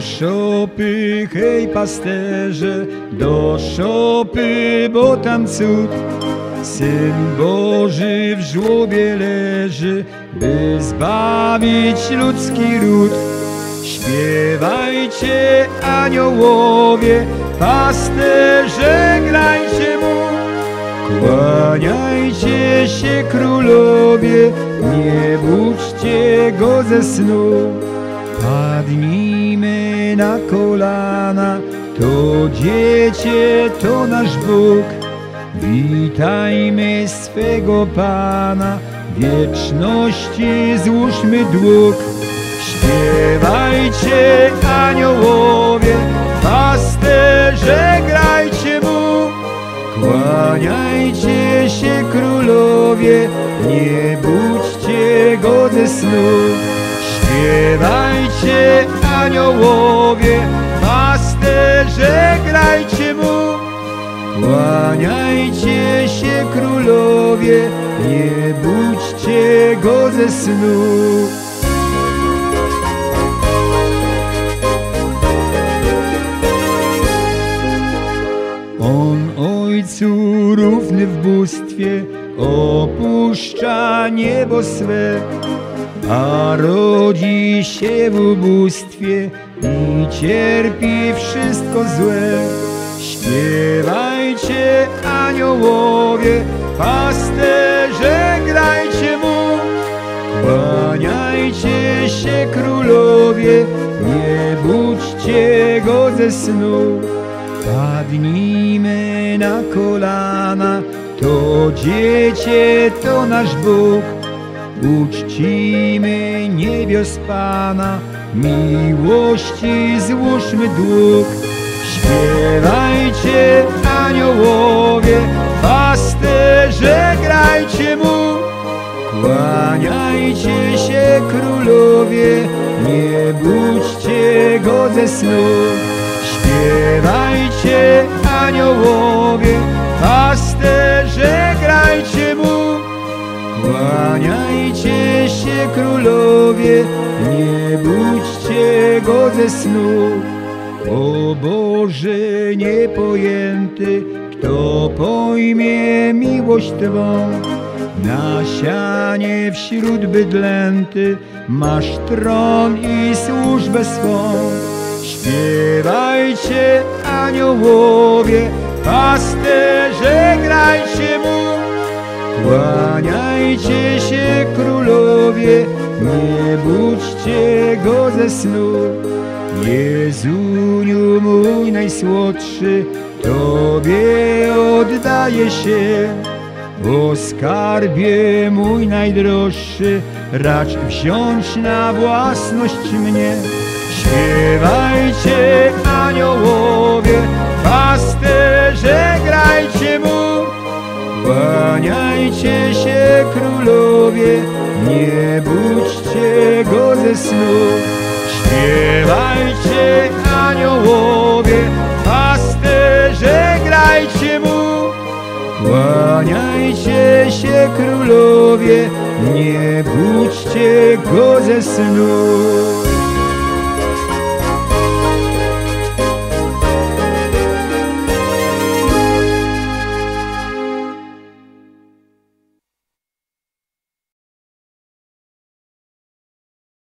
szopy, hej pasterze, do szopy, bo tam cud. Syn Boży w żłobie leży, by zbawić ludzki ród. Śpiewajcie aniołowie, pasterze grajcie mu. Kłaniajcie się królowie, nie budźcie go ze snu. Na kolana, to dziecię, to nasz Bóg. Witajmy swego Pana, wieczności złóżmy dług. Śpiewajcie aniołowie, pasterze grajcie mu. Kłaniajcie się królowie, nie budźcie go ze snu. Śpiewajcie aniołowie, pasterze grajcie mu. Kłaniajcie się królowie, nie budźcie go ze snu. On Ojcu równy w bóstwie opuszcza niebo swe, a rodzi się w ubóstwie i cierpi wszystko złe. Śpiewajcie aniołowie, pasterze grajcie mu, kłaniajcie się królowie, nie budźcie go ze snu. Padnijmy na kolana, to dziecię, to nasz Bóg. Uczcimy niebios Pana, miłości złóżmy dług. Śpiewajcie aniołowie, pasterze grajcie mu. Kłaniajcie się królowie, nie budźcie go ze snu. Śpiewajcie Królowie, nie budźcie go ze snu. O Boże niepojęty, kto pojmie miłość Twą? Na sianie wśród bydlęty masz tron i służbę swą. Śpiewajcie aniołowie, pasterze grajcie mu. Kłaniajcie się królowie, nie budźcie go ze snu. Jezuniu mój najsłodszy, Tobie oddaję się. O skarbie mój najdroższy, racz wziąć na własność mnie. Śpiewajcie aniołowie, pasterze grajcie mu. Kłaniajcie się królowie, nie budźcie go ze snu. Śpiewajcie aniołowie, pasterze grajcie mu. Kłaniajcie się królowie, nie budźcie go ze snu.